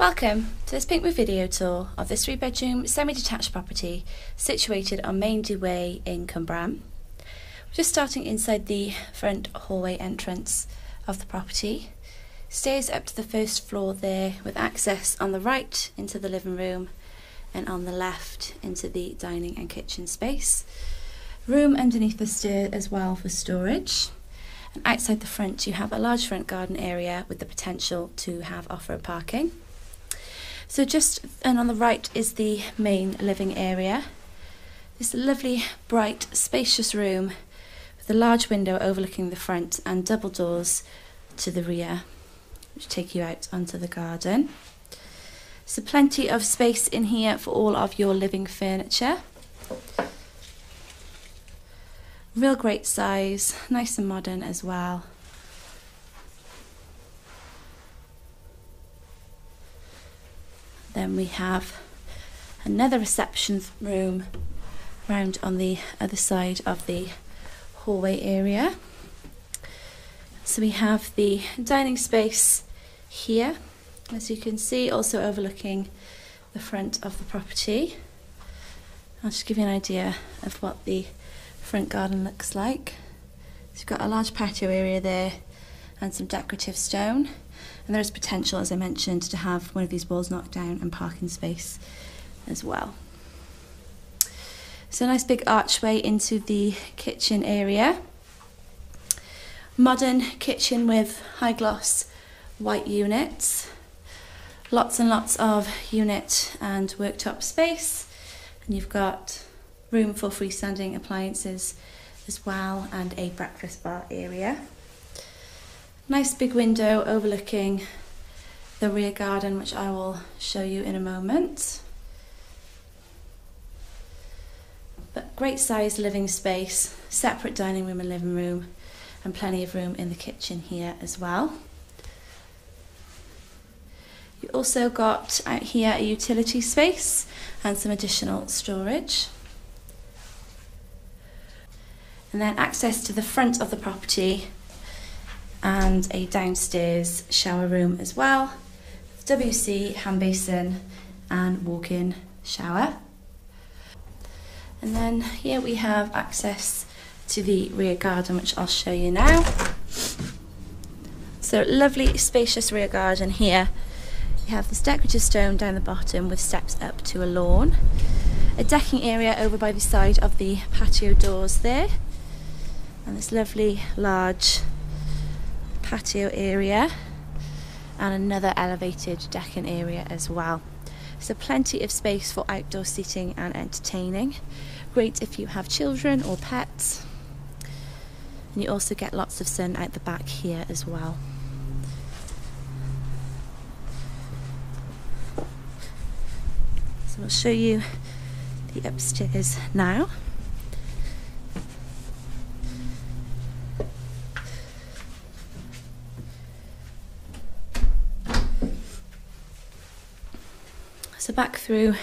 Welcome to this Pinkmove video tour of this three bedroom semi-detached property situated on Maendy Way in Cwmbran. We're just starting inside the front hallway entrance of the property. Stairs up to the first floor there with access on the right into the living room and on the left into the dining and kitchen space. Room underneath the stair as well for storage. And outside the front you have a large front garden area with the potential to have off-road parking. So just and on the right is the main living area. This lovely, bright, spacious room with a large window overlooking the front and double doors to the rear, which take you out onto the garden. So plenty of space in here for all of your living furniture. Real great size, nice and modern as well. Then we have another reception room round on the other side of the hallway area. So we have the dining space here, as you can see, also overlooking the front of the property. I'll just give you an idea of what the front garden looks like. So you've got a large patio area there and some decorative stone. And there is potential, as I mentioned, to have one of these walls knocked down and parking space as well. So a nice big archway into the kitchen area. Modern kitchen with high gloss white units. Lots and lots of unit and worktop space. And you've got room for freestanding appliances as well and a breakfast bar area. Nice big window overlooking the rear garden, which I will show you in a moment. But great sized living space, separate dining room and living room, and plenty of room in the kitchen here as well. You also got out here a utility space and some additional storage. And then access to the front of the property and a downstairs shower room as well. WC, hand basin and walk-in shower. And then here we have access to the rear garden, which I'll show you now. So lovely spacious rear garden here. You have this decorative stone down the bottom with steps up to a lawn. A decking area over by the side of the patio doors there. And this lovely large patio area and another elevated decking area as well. So plenty of space for outdoor seating and entertaining. Great if you have children or pets. And you also get lots of sun out the back here as well. So I'll show you the upstairs now. So back through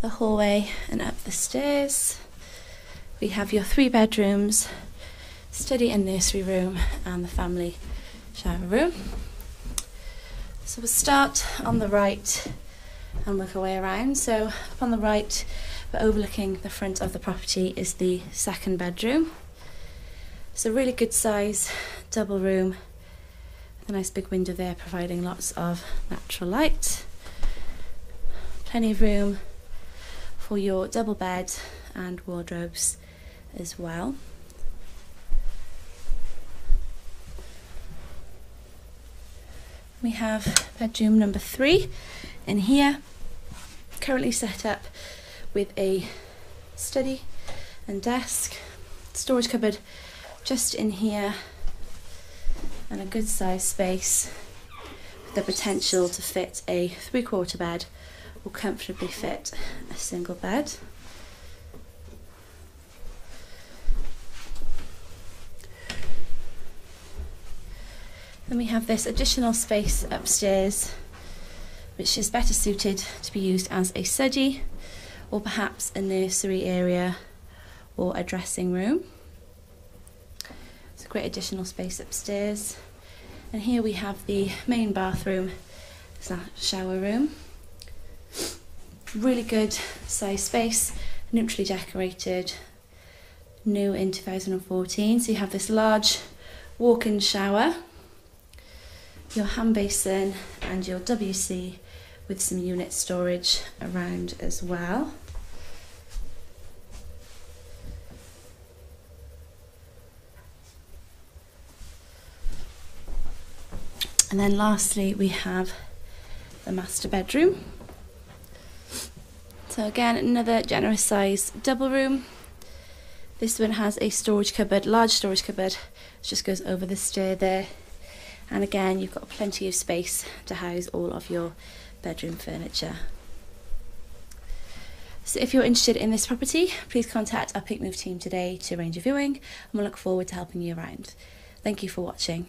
the hallway and up the stairs. We have your three bedrooms, study and nursery room, and the family shower room. So we'll start on the right and work our way around. So up on the right, but overlooking the front of the property is the second bedroom. It's a really good size double room with a nice big window there providing lots of natural light plenty of room for your double bed and wardrobes as well. We have bedroom number three in here, currently set up with a study and desk, storage cupboard just in here, and a good size space with the potential to fit a three quarter bed will comfortably fit a single bed. Then we have this additional space upstairs which is better suited to be used as a study or perhaps a nursery area or a dressing room. It's a great additional space upstairs. And here we have the main bathroom It's our shower room. Really good size space, neutrally decorated, new in 2014. So you have this large walk-in shower, your hand basin and your WC with some unit storage around as well. And then lastly, we have the master bedroom. So again, another generous size double room. This one has a storage cupboard, large storage cupboard, it just goes over the stair there. And again, you've got plenty of space to house all of your bedroom furniture. So if you're interested in this property, please contact our Pinkmove team today to arrange a viewing and we'll look forward to helping you around. Thank you for watching.